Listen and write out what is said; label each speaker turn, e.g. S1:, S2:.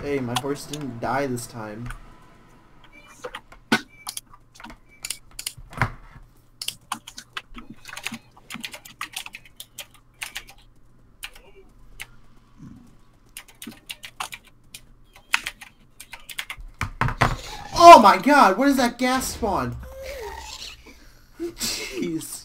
S1: Hey, my horse didn't die this time. Oh my god, what is that gas spawn? Jeez.